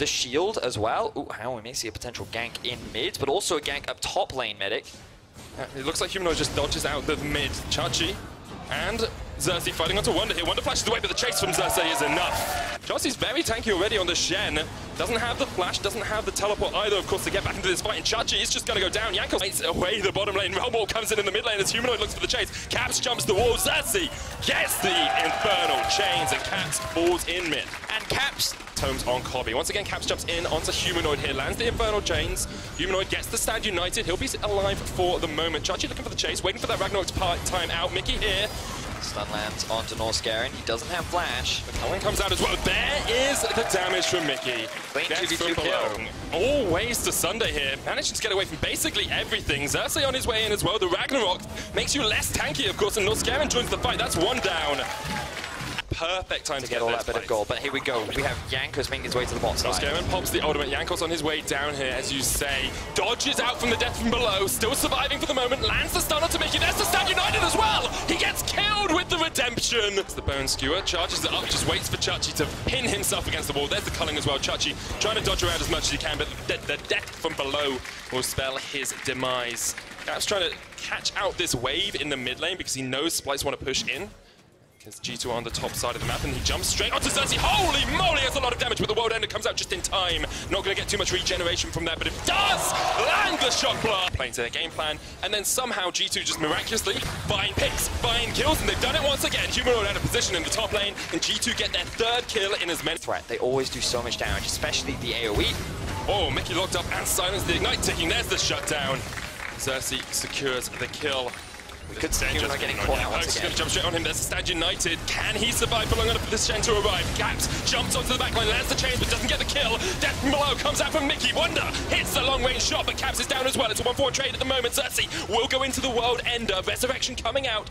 the shield as well. Ooh, how we may see a potential gank in mid, but also a gank up top lane, Medic. Uh, It looks like Humanoid just dodges out the mid. Chachi and Xerxes fighting onto Wunder here. Wunder flashes away, but the chase from Xerxes is enough. Chachi's very tanky already on the Shen. Doesn't have the flash, doesn't have the teleport either, of course, to get back into this fight. And Chachi is just going to go down. Jankos fights away the bottom lane. Realm Warp comes in in the mid lane as Humanoid looks for the chase. Caps jumps the wall. Xerxes gets the Infernal Chains, and Caps falls in mid. And Caps Tomes on Kobbe. Once again, Caps jumps in onto Humanoid here, lands the Infernal Chains. Humanoid gets the stand united. He'll be alive for the moment. Chachi looking for the chase, waiting for that Ragnarok's part time out. Mickey here. Stun lands onto Norskeren. He doesn't have flash. But Cullen comes out as well. There is the damage from Mickey. Clean Gets 2v2 from below. Always to Sunday here. Managing to get away from basically everything. Xerxes on his way in as well. The Ragnarok makes you less tanky, of course, and Norskeren joins the fight. That's one down. Perfect time to, to get all this that bit of gold. But here we go. We have Jankos making his way to the bot side. Scareman pops the ultimate. Jankos on his way down here, as you say. Dodges out from the death from below. Still surviving for the moment. Lands the stun onto Mickey. There's the stand united as well. He redemption. It's the bone skewer. Charges it up. Just waits for Chachi to pin himself against the wall. There's the culling as well. Chachi trying to dodge around as much as he can, but the, the death from below will spell his demise. Cap's trying to catch out this wave in the mid lane because he knows Splyce want to push in. Because G2 on the top side of the map, and he jumps straight onto Xerxes. Holy moly, that's a lot of damage, but the World Ender comes out just in time. Not going to get too much regeneration from that, but it does land the shock blast. Playing to their game plan, and then somehow G2 just miraculously buying picks, buying kills, and they've done it once again. Humanoid out of position in the top lane, and G2 get their third kill in as many. Threat. They always do so much damage, especially the. AoE. Oh, Mickey locked up and silenced the Ignite ticking. There's the shutdown. Xerxes secures the kill. We could see Humanoid getting caught out once again. going to jump straight on him. There's a stand united. Can he survive for long enough for this Shen to arrive? Caps jumps onto the backline, lands the chains, but doesn't get the kill. Death from below comes out from Mickey. Wunder hits the long range shot, but Caps is down as well. It's a 1-4 trade at the moment. Xerxes will go into the world ender. Resurrection coming out.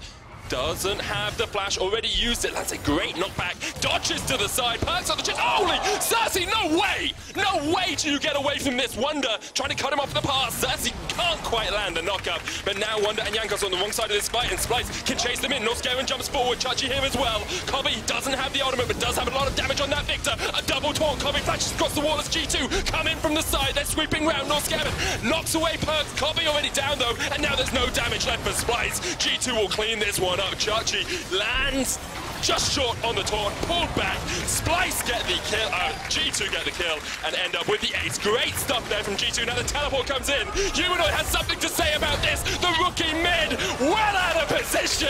Doesn't have the flash, already used it. That's a great knockback. Dodges to the side, Perkz on the chest. Holy! Xerxe, no way! No way do you get away from this. Wunder trying to cut him off the pass. Xerxe can't quite land the knockup. But now Wunder and Jankos on the wrong side of this fight, and Splyce can chase them in. Norskeren jumps forward. Chachi here as well. Kobbe doesn't have the ultimate, but does have a lot of damage on that Viktor. A double taunt. Kobbe flashes across the wall as G2 come in from the side. They're sweeping round. Norskeren knocks away Perkz. Kobbe already down though, and now there's no damage left for Splyce. G2 will clean this one up. Chachi lands just short on the taunt, pulled back. Splyce get the kill, uh, G2 get the kill, and end up with the ace. Great stuff there from G2. Now the teleport comes in. Humanoid has something to say about this. The rookie mid, well out of position.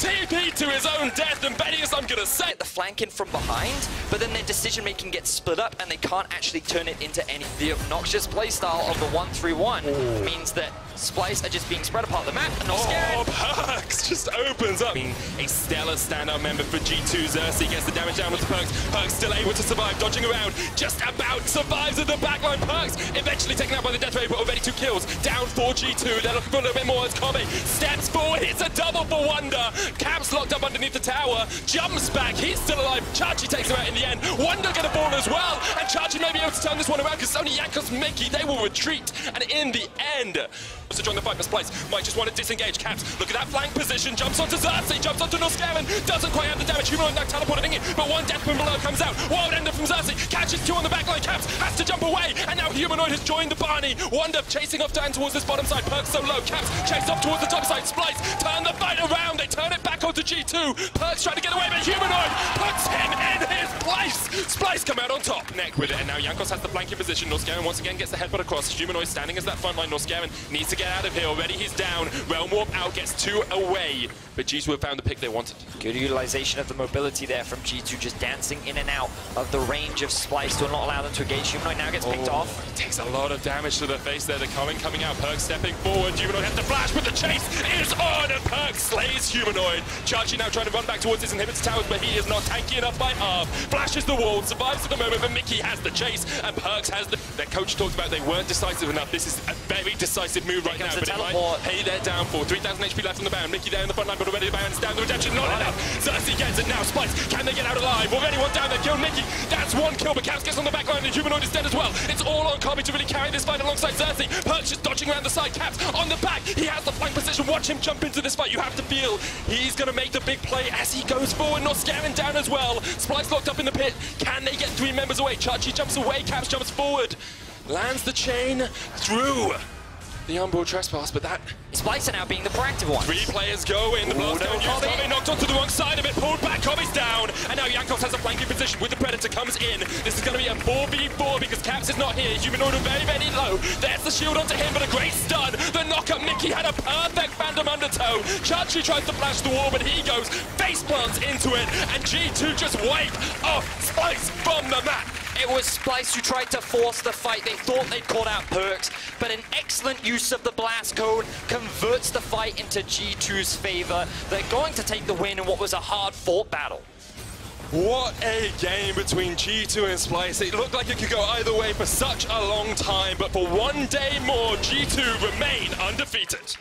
TP to his own death, and is I'm gonna say. the flank in from behind, but then their decision making gets split up and they can't actually turn it into any. The obnoxious playstyle of the 1-3-1 means that Splyce are just being spread apart the map and not Oh, scared. Just opens up. Being a stellar standout member for G2. Xerxes gets the damage down with Perkz. Perkz still able to survive, dodging around. Just about survives at the backline. Perkz eventually taken out by the Death Ray, but already two kills. Down for G2. They're looking for a little bit more as Kobbe steps forward. Hits a double for Wunder. Caps locked up underneath the tower. Jumps back. He's still alive. Chachi takes him out in the end. Wunder gonna fall as well. And be to turn this one around because only Jankos Mickey. They will retreat. And in the end, to join the fight, Place might just want to disengage. Caps, look at that flank position. Jumps onto Xerxes, jumps onto Norskeren. Doesn't quite have the damage. Humanoid now teleporting in, but one death from below comes out. World Ender from Xerxes. Catches two on the back backline. Caps has to jump away. And now Humanoid has joined the Barney. Wunder chasing off down towards this bottom side. Perkz so low. Caps chase off towards the top side. Splyce turn the fight around. They turn it back onto G2. Perks trying to get away, but Humanoid puts him in his place. Splyce come out on top. Neck with it, and now Jankos has the flanking position. Norskeren once again gets the headbutt across. Humanoid standing as that front line. Norskeren needs to get out of here already. He's down. Realm Warp out gets two away. But G2 have found the pick they wanted. Good utilization of the mobility there from G2, just dancing in and out of the range of Splyce to not allow them to engage. Humanoid now gets picked Oh, off. He takes a lot of damage to the face there. The coming coming out. Perk stepping forward. Humanoid has the flash, but the chase is on. And Perk slays Humanoid. Chachi now trying to run back towards his inhibitor towers, but he is not tanky enough by half. The wall, survives at the moment, but Mickey has the chase, and Perkz has the. Their coach talked about they weren't decisive enough. This is a very decisive move right now, but the it might teleport. pay their downfall. 3,000 HP left on the bound. Mickey there in the front line, but already the bound's down. The redemption not enough. Xerxes gets it now. Splyce, can they get out alive? Already one down. They kill Mickey. That's one kill, but Caps gets on the back line, and the Humanoid is dead as well. It's all on Kobbe to really carry this fight alongside Xerxes. Perkz just dodging around the side. Caps on the back. He has the flank position. Watch him jump into this fight. You have to feel he's going to make the big play as he goes forward. Not scaring down as well. Splice locked up in the pit. Can they get three members away? Chachi jumps away. Caps jumps forward. Lands the chain through the onboard trespass, but that Splyce are now being the proactive one. Three players go in. The blast oh, no, down. Kobbe. Kobbe knocked onto the wrong side of it. Pulled back. Kobbe's down. And now Jankos has a flanking position with the Predator comes in. This is going to be a 4v4 because Caps is not here. Humanoid are very, very low. There's the shield onto him, but a great stun. The knockup. Mickey had a perfect Phantom Undertow. Chachi tries to flash the wall, but he goes face plants into it. And G2 just wipe off Spice from the map. It was Splyce who tried to force the fight. They thought they'd caught out Perkz, but an excellent use of the blast cone converts the fight into G2's favor. They're going to take the win in what was a hard-fought battle. What a game between G2 and Splyce. It looked like it could go either way for such a long time, but for one day more, G2 remain undefeated.